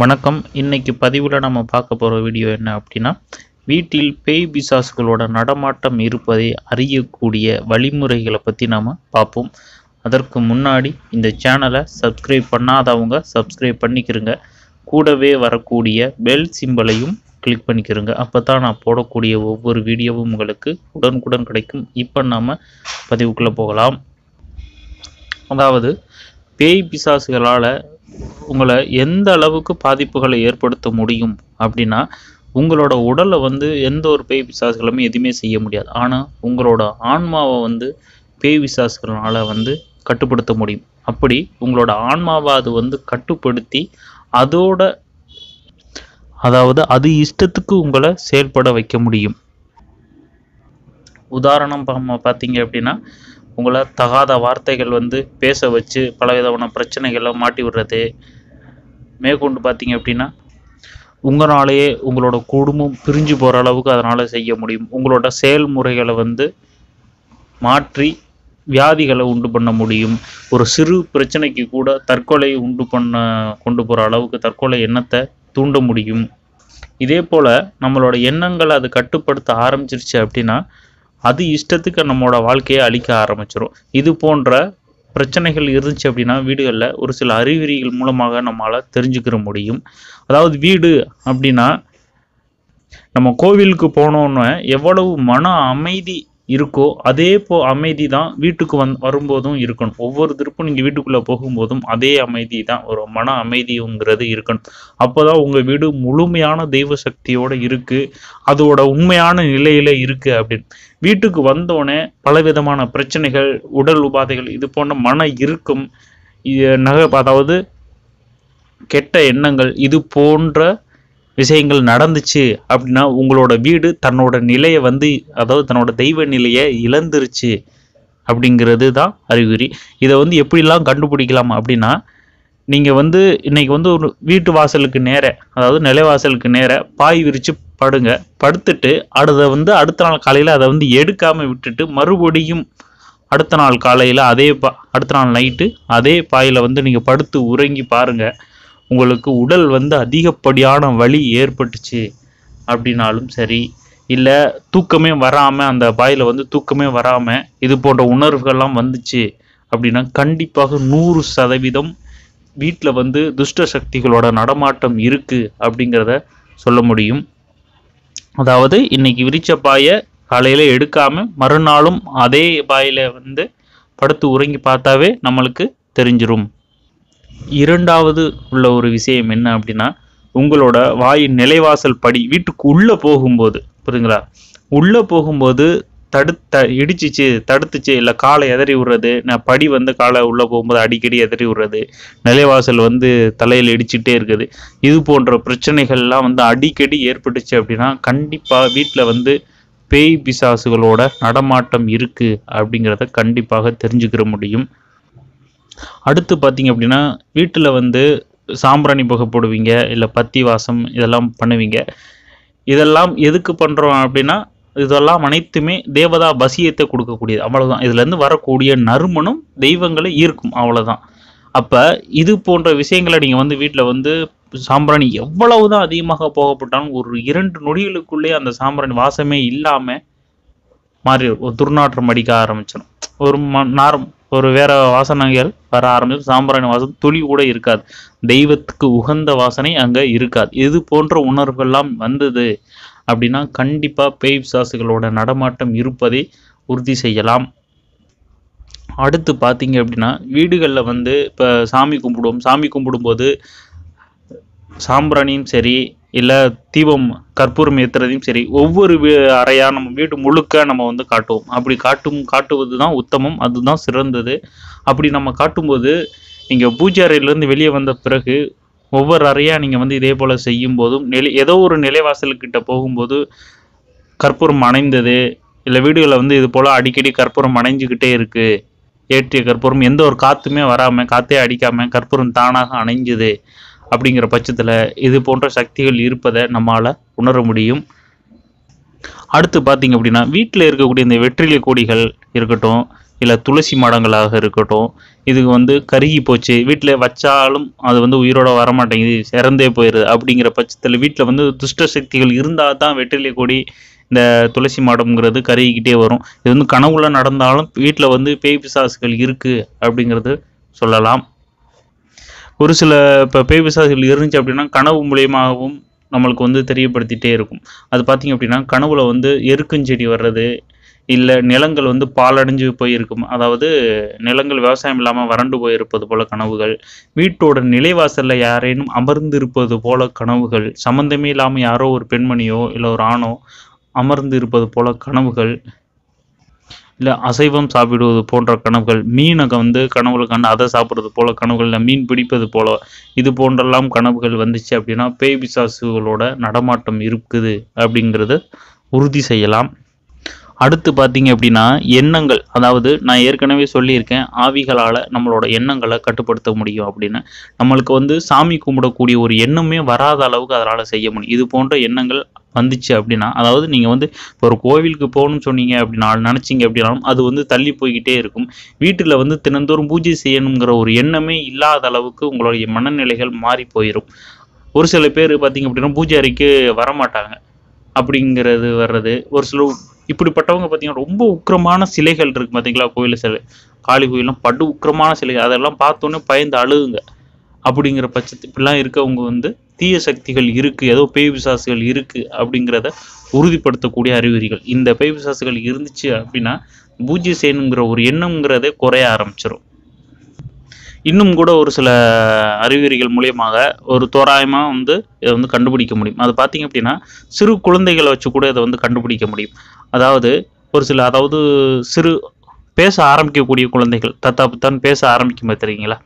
வணக்கம். இன்னைக்கு பதிவில் நம்ம பார்க்க போகிற வீடியோ என்ன அப்படின்னா வீட்டில் பேய் பிசாசுகளோட நடமாட்டம் இருப்பதை அறியக்கூடிய வழிமுறைகளை பற்றி நாம் பார்ப்போம். அதற்கு முன்னாடி இந்த சேனலை சப்ஸ்கிரைப் பண்ணாதவங்க சப்ஸ்கிரைப் பண்ணிக்கிறங்க கூடவே வரக்கூடிய பெல் சிம்பலையும் கிளிக் பண்ணிக்கிறங்க அப்போ தான் நான் போடக்கூடிய ஒவ்வொரு வீடியோவும் உங்களுக்கு உடனுக்குடன் கிடைக்கும். இப்போ நாம் பதிவுக்குள்ளே போகலாம். அதாவது பேய் பிசாசுகளால் உங்களை எந்த அளவுக்கு பாதிப்புகளை ஏற்படுத்த முடியும் அப்படின்னா உங்களோட உடலை வந்து எந்த ஒரு பேய் பிசாசுகளுமே எதுவுமே செய்ய முடியாது. ஆனால் உங்களோட ஆன்மாவை வந்து பேய் பிசாசுகளால் வந்து கட்டுப்படுத்த முடியும். அப்படி உங்களோட ஆன்மாவை அது வந்து கட்டுப்படுத்தி அதோட அதாவது அது இஷ்டத்துக்கு உங்களை செயல்பட வைக்க முடியும். உதாரணம் பார்த்தீங்க அப்படின்னா உங்களை தகாத வார்த்தைகள் வந்து பேச வச்சு பலவிதமான பிரச்சனைகளை மாட்டி விடுறது. மேற்கொண்டு பார்த்தீங்க அப்படின்னா உங்களாலேயே உங்களோட குடும்பம் பிரிஞ்சு போகிற அளவுக்கு அதனால் செய்ய முடியும். உங்களோட செயல்முறைகளை வந்து மாற்றி வியாதிகளை உண்டு பண்ண முடியும். ஒரு சிறு பிரச்சனைக்கு கூட தற்கொலை உண்டு பண்ண கொண்டு போகிற அளவுக்கு தற்கொலை எண்ணத்தை தூண்ட முடியும். இதே போல் நம்மளோட எண்ணங்களை அது கட்டுப்படுத்த ஆரம்பிச்சிருச்சு அப்படின்னா அது இஷ்டத்துக்கு நம்மளோட வாழ்க்கையை அழிக்க ஆரம்பிச்சிடும் இது போன்ற பிரச்சனைகள் இருந்துச்சு அப்படின்னா வீடுகளில் ஒரு சில அறிகுறிகள் மூலமாக நம்மளால் தெரிஞ்சுக்கிற முடியும். அதாவது வீடு அப்படின்னா நம்ம கோவிலுக்கு போனோன்னு எவ்வளவு மன அமைதி இருக்கோ அதே போ அமைதி தான் வீட்டுக்கு வந் வரும்போதும் இருக்கணும். ஒவ்வொரு திருப்பும் நீங்கள் வீட்டுக்குள்ளே போகும்போதும் அதே அமைதி தான் ஒரு மன அமைதிங்கிறது இருக்கணும். அப்போ தான் உங்கள் வீடு முழுமையான தெய்வ சக்தியோடு இருக்குது அதோட உண்மையான நிலையில் இருக்குது அப்படின்னு. வீட்டுக்கு வந்தோடனே பலவிதமான பிரச்சனைகள் உடல் உபாதைகள் இது போன்ற மன இருக்கும் நகை அதாவது கெட்ட எண்ணங்கள் இது போன்ற விஷயங்கள் நடந்துச்சு அப்படின்னா உங்களோட வீடு தன்னோட நிலையை வந்து அதாவது தன்னோட தெய்வ நிலையை இழந்துருச்சு அப்படிங்கிறது தான் அறிகுறி. இதை வந்து எப்படிலாம் கண்டுபிடிக்கலாம் அப்படின்னா நீங்கள் வந்து இன்றைக்கி வந்து ஒரு வீட்டு வாசலுக்கு நேர அதாவது நிலைவாசலுக்கு நேர பாய் விரித்து படுங்க. படுத்துட்டு அதை வந்து அடுத்த நாள் காலையில் அதை வந்து எடுக்காமல் விட்டுட்டு மறுபடியும் அடுத்த நாள் காலையில் அதே பா அடுத்த நாள் நைட்டு அதே பாயில் வந்து நீங்கள் படுத்து உறங்கி பாருங்கள் உங்களுக்கு உடல் வந்து அதிகப்படியான வலி ஏற்பட்டுச்சு அப்படின்னாலும் சரி. இல்லை தூக்கமே வராமல் அந்த பாயில் வந்து தூக்கமே வராமல் இது போன்ற உணர்வுகள்லாம் வந்துச்சு அப்படின்னா கண்டிப்பாக நூறு சதவீதம் வீட்டில் வந்து துஷ்ட சக்திகளோட நடமாட்டம் இருக்குது அப்படிங்கிறத சொல்ல முடியும். அதாவது இன்னைக்கு விரிச்ச பாயை காலையில் எடுக்காம மறுநாளும் அதே பாயில் வந்து படுத்து உறங்கி பார்த்தாவே நம்மளுக்கு தெரிஞ்சிடும் இரண்டாவது உள்ள ஒரு விஷயம் என்ன அப்படின்னா உங்களோட வாயின் நிலைவாசல் படி வீட்டுக்கு உள்ளே போகும்போது புரியுதுங்களா? உள்ளே போகும்போது தடுத்த இடிச்சிச்சு தடுத்துச்சு இல்லை காலை எதறி விடுறது நான் படி வந்து காலை உள்ளே போகும்போது அடிக்கடி எதறி விடுறது நிலைவாசல் வந்து தலையில் இடிச்சிட்டே இருக்குது. இது போன்ற பிரச்சனைகள்லாம் வந்து அடிக்கடி ஏற்பட்டுச்சு அப்படின்னா கண்டிப்பாக வீட்டில் வந்து பேய் பிசாசுகளோட நடமாட்டம் இருக்குது அப்படிங்கிறத கண்டிப்பாக தெரிஞ்சுக்கிற முடியும். அடுத்து பார்த்தீங்க அப்படின்னா வீட்டில் வந்து சாம்பிராணி புகை போடுவீங்க இல்லை பத்தி வாசம் இதெல்லாம் பண்ணுவீங்க. இதெல்லாம் எதுக்கு பண்ணுறோம் அப்படின்னா இதெல்லாம் அனைத்துமே தேவதா பசியத்தை கொடுக்கக்கூடியது. அவ்வளோதான் இதுலேருந்து வரக்கூடிய நறுமணம் தெய்வங்களை ஈர்க்கும். அவ்வளோதான் அப்போ இது போன்ற விஷயங்களை நீங்கள் வந்து வீட்டில் வந்து சாம்பிராணி எவ்வளவு தான் அதிகமாக போகப்பட்டாலும் ஒரு இரண்டு நொடிகளுக்குள்ளே அந்த சாம்பிராணி வாசமே இல்லாமல் மாறி ஒரு துர்நாற்றம் அடிக்க ஆரம்பிச்சிடும். ஒரு ம நாரம் ஒரு வேற வாசனைகள் வர ஆரம்பிச்சு சாம்பிராணி வாசம் துளி கூட இருக்காது. தெய்வத்துக்கு உகந்த வாசனை அங்கே இருக்காது. இது போன்ற உணர்வுகள்லாம் வந்தது. அப்படின்னா கண்டிப்பாக பேய் பிசாசுகளோட நடமாட்டம் இருப்பதை உறுதி செய்யலாம். அடுத்து பார்த்தீங்க அப்படின்னா வீடுகளில் வந்து இப்போ சாமி கும்பிடுவோம். சாமி கும்பிடும்போது சாம்பிராணியும் சரி இல்லை தீபம் கற்பூரம் ஏற்றுறதையும் சரி ஒவ்வொரு வீ அறையாக நம்ம வீடு முழுக்க நம்ம வந்து காட்டுவோம். அப்படி காட்டும் காட்டுவது தான் உத்தமம் அதுதான் சிறந்தது. அப்படி நம்ம காட்டும்போது நீங்கள் பூஜை அறையிலேருந்து வெளியே வந்த பிறகு ஒவ்வொரு அறையாக நீங்கள் வந்து இதே போல் செய்யும் போதும் நிலை ஏதோ ஒரு நிலைவாசல்கிட்ட போகும்போது கற்பூரம் அணைந்தது இல்லை வீடுகளில் வந்து இது போல் அடிக்கடி கற்பூரம் அணைஞ்சிக்கிட்டே இருக்குது ஏற்றிய கற்பூரம் எந்த ஒரு காற்றுமே வராமல் காற்றே அடிக்காமல் கற்பூரம் தானாக அணைஞ்சுது அப்படிங்கிற பட்சத்தில் இது போன்ற சக்திகள் இருப்பதை நம்மால் உணர முடியும். அடுத்து பார்த்தீங்க அப்படின்னா வீட்டில் இருக்கக்கூடிய இந்த வெற்றிலை கொடிகள் இருக்கட்டும் இல்லை துளசி மாடங்களாக இருக்கட்டும் இதுக்கு வந்து கருகி போச்சு வீட்டில் வச்சாலும் அது வந்து உயிரோட வரமாட்டேங்குது இறந்தே போயிடுது அப்படிங்கிற பட்சத்தில் வீட்டில் வந்து துஷ்ட சக்திகள் இருந்தால் தான் வெற்றிலை கொடி இந்த துளசி மாடம்ங்கிறது கருகிக்கிட்டே வரும். இது வந்து கனவுல நடந்தாலும் வீட்டில் வந்து பேய் பிசாசுகள் இருக்குது அப்படிங்கிறது சொல்லலாம். ஒரு சில இப்போ பேய் பிசாசுகள் இருந்துச்சு அப்படின்னா கனவு மூலியமாகவும் நம்மளுக்கு வந்து தெரியப்படுத்திகிட்டே இருக்கும். அது பார்த்தீங்க அப்படின்னா கனவுல வந்து எருக்கஞ்செடி வர்றது இல்லை நிலங்கள் வந்து பாலடைஞ்சு போயிருக்கும். அதாவது நிலங்கள் விவசாயம் இல்லாமல் வறண்டு போயிருப்பது போல கனவுகள். வீட்டோட நிலைவாசலில் யாரேனும் அமர்ந்திருப்பது போல கனவுகள். சம்மந்தமே இல்லாமல் யாரோ ஒரு பெண்மணியோ இல்லை ஒரு ஆணோ அமர்ந்து இருப்பது போல கனவுகள். இல்லை அசைவம் சாப்பிடுவது போன்ற கனவுகள். மீனை வந்து கனவுல கண்டு அதை சாப்பிட்றது போல கனவுகள். இல்லை மீன் பிடிப்பது போல இது போன்றெல்லாம் கனவுகள் வந்துச்சு அப்படின்னா பேய் பிசாசுகளோட நடமாட்டம் இருக்குது அப்படிங்கிறத உறுதி செய்யலாம். அடுத்து பார்த்தீங்க அப்படின்னா எண்ணங்கள். அதாவது நான் ஏற்கனவே சொல்லியிருக்கேன் ஆவிகளால் நம்மளோட எண்ணங்களை கட்டுப்படுத்த முடியும் அப்படின்னு. நம்மளுக்கு வந்து சாமி கும்பிடக்கூடிய ஒரு எண்ணமே வராத அளவுக்கு அதனால் செய்ய முடியும். இது போன்ற எண்ணங்கள் வந்துச்சு அப்படின்னா அதாவது நீங்கள் வந்து இப்போ ஒரு கோவிலுக்கு போகணும்னு சொன்னீங்க அப்படின்னா நினச்சிங்க அப்படின்னாலும் அது வந்து தள்ளி போய்கிட்டே இருக்கும். வீட்டில் வந்து தினந்தோறும் பூஜை செய்யணுங்கிற ஒரு எண்ணமே இல்லாத அளவுக்கு உங்களுடைய மனநிலைகள் மாறி போயிடும் ஒரு சில பேர் பார்த்தீங்க அப்படின்னா பூஜை அறைக்கு வரமாட்டாங்க. அப்படிங்கிறது வர்றது. ஒரு சில இப்படிப்பட்டவங்க பார்த்தீங்கன்னா ரொம்ப உக்கிரமான சிலைகள் இருக்கு பார்த்தீங்களா கோயில் சிலை? காளி கோயிலாம் படு உக்கிரமான சிலைகள். அதெல்லாம் பார்த்தோன்னே பயந்து அழுகுங்க. அப்படிங்கிற பட்சத்து இப்படிலாம் இருக்கவங்க வந்து தீய சக்திகள் இருக்குது ஏதோ பேய் பிசாசுகள் இருக்குது அப்படிங்கிறத உறுதிப்படுத்தக்கூடிய அறிகுறிகள். இந்த பேய் பிசாசுகள் இருந்துச்சு அப்படின்னா பூஜை செய்யணுங்கிற ஒரு எண்ணங்கிறதே குறைய ஆரம்பிச்சிடும் இன்னும் கூட ஒரு சில அறிகுறிகள் மூலியமாக ஒரு தோராயமாக வந்து இதை வந்து கண்டுபிடிக்க முடியும். அது பார்த்தீங்க அப்படின்னா சிறு குழந்தைகளை வச்சு கூட இதை வந்து கண்டுபிடிக்க முடியும். அதாவது ஒரு சில அதாவது சிறு பேச ஆரம்பிக்கக்கூடிய குழந்தைகள் தத்தாப்புத்தான் பேச ஆரம்பிக்கும் பார்த்துருக்கீங்களா?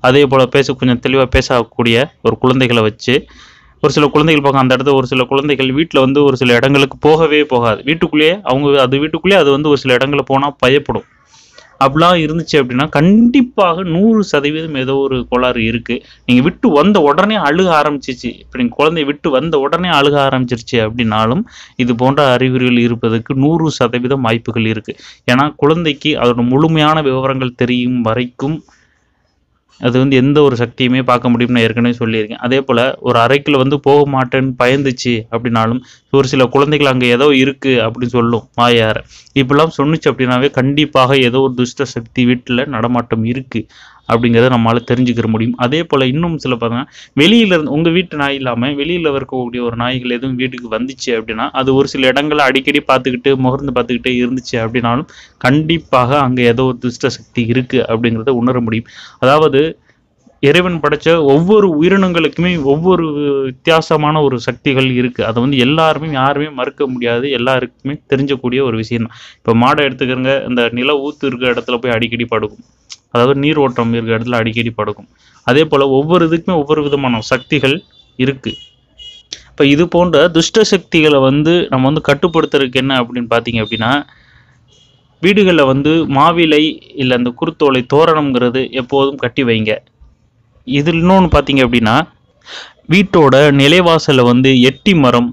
அதே போல் பேச கொஞ்சம் தெளிவாக பேசக்கூடிய ஒரு குழந்தைகளை வச்சு ஒரு சில குழந்தைகள் பார்க்க அந்த இடத்துல ஒரு சில குழந்தைகள் வீட்டில் வந்து ஒரு சில இடங்களுக்கு போகவே போகாது. வீட்டுக்குள்ளேயே அவங்க அது வீட்டுக்குள்ளேயே அது வந்து ஒரு சில இடங்களில் போனால் பயப்படும். அப்படிலாம் இருந்துச்சு அப்படின்னா கண்டிப்பாக நூறு சதவீதம் ஏதோ ஒரு கோளாறு இருக்குது நீங்கள் விட்டு வந்த உடனே அழுக ஆரம்பிச்சிச்சு. இப்போ நீங்கள் குழந்தைய விட்டு வந்த உடனே அழுக ஆரம்பிச்சிருச்சு அப்படின்னாலும் இது போன்ற அறிகுறிகள் இருப்பதற்கு நூறு சதவீதம் வாய்ப்புகள் இருக்குது ஏன்னா குழந்தைக்கு அதோட முழுமையான விவரங்கள் தெரியும் வரைக்கும் அது வந்து எந்த ஒரு சக்தியுமே பார்க்க முடியும்னு நான் ஏற்கனவே சொல்லியிருக்கேன். அதே போல் ஒரு அறைக்குள்ள வந்து போக மாட்டேன்னு பயந்துச்சு அப்படின்னாலும் ஒரு சில குழந்தைகள் அங்கே ஏதோ இருக்குது அப்படின்னு சொல்லும் மாயார இப்படிலாம் சொன்னுச்சு அப்படின்னாவே கண்டிப்பாக ஏதோ ஒரு துஷ்ட சக்தி வீட்டில் நடமாட்டம் இருக்குது அப்படிங்கிறத நம்மளால் தெரிஞ்சுக்கிற முடியும். அதே போல் இன்னும் சில பார்த்தீங்கன்னா வெளியில் இருந்து உங்கள் வீட்டு நாய் இல்லாமல் வெளியில் இருக்கக்கூடிய ஒரு நாய்கள் எதுவும் வீட்டுக்கு வந்துச்சு அப்படின்னா அது ஒரு சில இடங்களை அடிக்கடி பார்த்துக்கிட்டு முகர்ந்து பார்த்துக்கிட்டே இருந்துச்சு அப்படின்னாலும் கண்டிப்பாக அங்கே ஏதோ ஒரு துஷ்ட சக்தி இருக்குது அப்படிங்கிறத உணர முடியும். அதாவது இறைவன் படைச்ச ஒவ்வொரு உயிரினங்களுக்குமே ஒவ்வொரு வித்தியாசமான ஒரு சக்திகள் இருக்குது அதை வந்து எல்லாருமே யாருமே மறுக்க முடியாது. எல்லாருக்குமே தெரிஞ்சக்கூடிய ஒரு விஷயம் தான் இப்போ மாடை எடுத்துக்கிறங்க இந்த நில ஊத்து இருக்கிற இடத்துல போய் அடிக்கடி படுக்கும். அதாவது நீர் ஓட்டம் இருக்கிற இடத்துல அடிக்கடி படுக்கும். அதே போல் ஒவ்வொரு இதுக்குமே ஒவ்வொரு விதமான சக்திகள் இருக்குது இப்போ இது போன்ற துஷ்ட சக்திகளை வந்து நம்ம வந்து கட்டுப்படுத்துறதுக்கு என்ன அப்படின்னு பார்த்தீங்க அப்படின்னா வீடுகளில் வந்து மாவிலை இல்லை அந்த குருத்தோலை தோரணம்ங்கிறது எப்போதும் கட்டி வைங்க. இது இன்னொன்று பார்த்தீங்க அப்படின்னா வீட்டோட நிலைவாசலில் வந்து எட்டி மரம்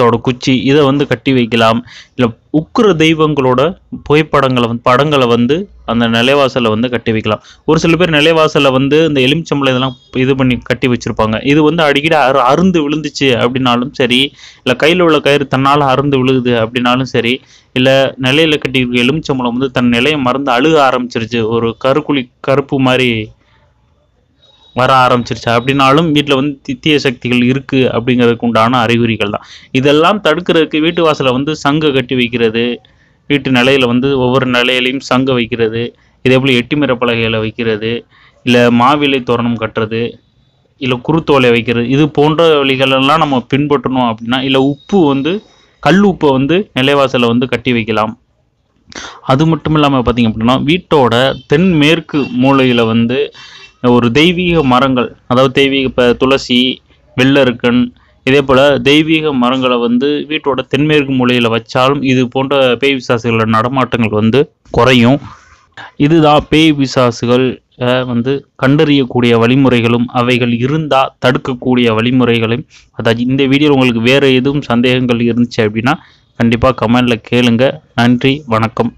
தோட குச்சி இதை வந்து கட்டி வைக்கலாம். இல்லை உக்குற தெய்வங்களோட புகைப்படங்களை வந்து படங்களை வந்து அந்த நிலைவாசலில் வந்து கட்டி வைக்கலாம். ஒரு சில பேர் நிலைவாசலில் வந்து இந்த எலுமிச்சம்பளம் இதெல்லாம் இது பண்ணி கட்டி வச்சுருப்பாங்க. இது வந்து அடிக்கடி அரு அருந்து விழுந்துச்சு அப்படின்னாலும் சரி இல்லை கையில் உள்ள கயிறு தன்னால் அருந்து விழுகுது அப்படின்னாலும் சரி இல்லை நிலையில் கட்டி எலுமிச்சம்பளம் வந்து தன் நிலையை மறந்து அழுக ஆரம்பிச்சிருச்சு. ஒரு கருக்குழி கருப்பு மாதிரி வர ஆரம்பிச்சிருச்சு. அப்படின்னாலும் வீட்டில் வந்து தித்திய சக்திகள் இருக்குது அப்படிங்கிறதுக்கு உண்டான அறிகுறிகள் தான். இதெல்லாம் தடுக்கிறதுக்கு வீட்டு வாசலை வந்து சங்கு கட்டி வைக்கிறது வீட்டு நிலையில் வந்து ஒவ்வொரு நிலையிலையும் சங்க வைக்கிறது இதே போல் எட்டிமர பலகையில் வைக்கிறது இல்லை மாவிலை தோரணம் கட்டுறது இல்லை குருத்தோலை வைக்கிறது இது போன்ற வழிகளெல்லாம் நம்ம பின்பற்றணும் அப்படின்னா இல்லை உப்பு வந்து கல் உப்பை வந்து நிலைவாசலை வந்து கட்டி வைக்கலாம். அது மட்டும் இல்லாமல் பார்த்தீங்க அப்படின்னா வீட்டோட தென்மேற்கு மூலையில் வந்து ஒரு தெய்வீக மரங்கள் அதாவது தெய்வீக இப்போ துளசி வெள்ளருக்கன் இதே போல் தெய்வீக மரங்களை வந்து வீட்டோட தென்மேற்கு மூலையில் வச்சாலும் இது போன்ற பேய் விசாசுகளோட நடமாட்டங்கள் வந்து குறையும். இதுதான் பேய் விசாசுகள் வந்து கண்டறியக்கூடிய வழிமுறைகளும் அவைகள் இருந்தால் தடுக்கக்கூடிய வழிமுறைகளும் அதாவது இந்த வீடியோவில் உங்களுக்கு வேறு எதுவும் சந்தேகங்கள் இருந்துச்சு அப்படின்னா கண்டிப்பாக கமெண்டில் கேளுங்க. நன்றி வணக்கம்.